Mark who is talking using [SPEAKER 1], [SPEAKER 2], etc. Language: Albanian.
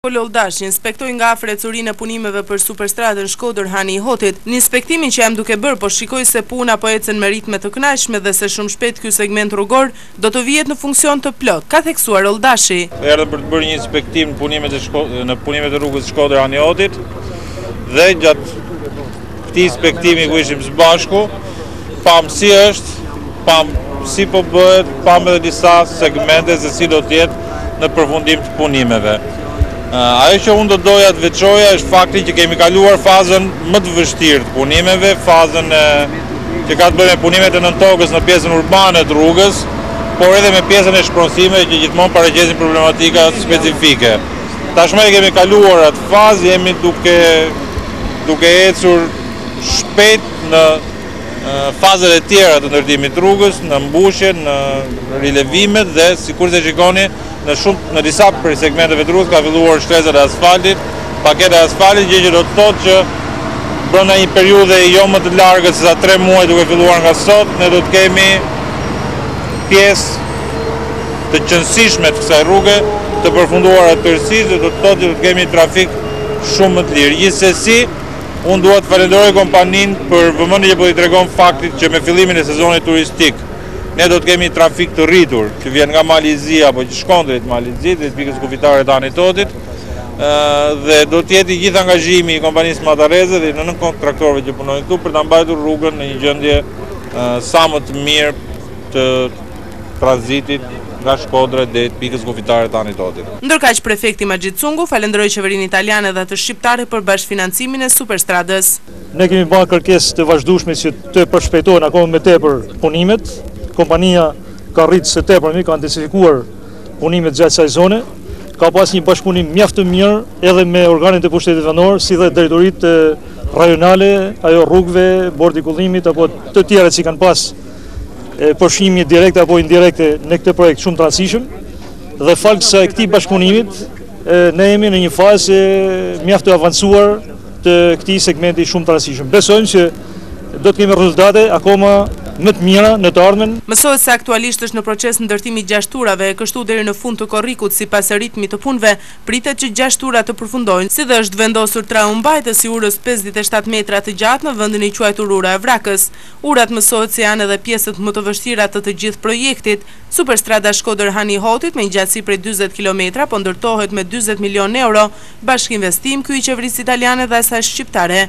[SPEAKER 1] Sokol Olldashi inspektoi nga afër ecurinë e punimeve për superstradën Shkodër-Hani i Hotit. Në inspektimin që jam duke bërë, po shikoj se puna po ecën me ritme të kënaqshme dhe se shumë shpejt ky segment rrugor do të vihet në funksion të plotë, ka theksuar Olldashi.
[SPEAKER 2] Erdhëm për të bërë një inspektim në punimet e rrugës Shkodër-Hani i Hotit dhe gjatë Këtij inspektimi ku ishim së bashku, pamë si është, pamë si po bëhet, pamë edhe disa segmente se si do të jetë në përfundim të punimeve. Ajo që unë do doja të veçoja është fakti që kemi kaluar fazën më të vështirë të punimeve, fazën që ka të bëjë me punimet e nëntokës në pjesën urbane të rrugës, por edhe me pjesën e shpronësimeve që gjithmonë paraqesin problematika specifike. Tashmë e kemi kaluar atë fazë, jemi duke duke ecur shpejt në fazat e tjera të ndërtimit të rrugës, në mbushje, në rilevimet dhe sikurse shikoni në shumë në disa prej segmenteve të rrugës ka filluar shtresat e asfaltit, paketa e asfaltit, gjë që do të thotë që brenda një periudhe jo më të largët se sa 3 muaj duke filluar nga sot, ne do të kemi pjesë të qënësishme të kësaj rruge të përfunduara tërësisht dhe do të thotë që do të kemi trafik Shumë më të lirë. Gjithsesi, unë dua të falenderoj kompaninë për vëmendjen që po i tregon faktit që me fillimin e sezonit turistik ne do të kemi trafik të rritur që vjen nga Mali i Zi apo që shkon drejt Malit të Zi, drejt pikës kufitare të Hanit të Hotit dhe do të jetë i gjithë angazhimi i kompanisë Matarrese dhe i nënkontraktorëve që punojnë këtu për ta mbajtur rrugën në një gjendje sa më të mirë të tranzitit nga Shkodra e drejt pikës kufitare të Hanit
[SPEAKER 1] të Hotit. Ndërkaq, prefekti Maxhid Cungu falënderoi qeverinë italiane dhe atë shqiptare për bashkëfinancimin e superstradës.
[SPEAKER 3] Ne kemi bërë kërkesë të vazhdueshme që të përshpejtohen akoma më tepër punimet. Kompania ka rritë së tepërmi, ka intensifikuar punimet gjatë kësaj zone. Ka pas një bashkëpunim mjaft të mirë edhe me organet e pushtetit vendor, si dhe drejtoritë rajonale, ajo e rrugëve, bordi i kullimit apo të tjera që kanë pas përfshimje direkte apo indirekte në këtë projekt shumë të rëndësishëm dhe falë kësaj e këtij bashkëpunimit ne jemi në një fazë mjaft të avancuar të këtij segmenti shumë të rëndësishëm. Besojmë që do të kemi rezultate akoma më të mira në të ardhmen.
[SPEAKER 1] Mësohet se aktualisht është në proces ndërtimi i gjashtë urave e kështu deri në fund të korrikut sipas ritmit të punëve, pritet që gjashtë ura të përfundojnë, si dhe është vendosur trau mbajtës i urës pesëdhjetë e shtatë metra të gjatë në vendin e quajtur Ura e Vrakës. Urat mësohet se janë edhe pjesët më të vështira të të gjithë projektit. Superstrada Shkodër-Hani Hotit me një gjatësi prej dyzet kilometra po ndërtohet me dyzet milionë euro, bashkëinvestim ky i qeverisë italiane dhe asaj shqiptare.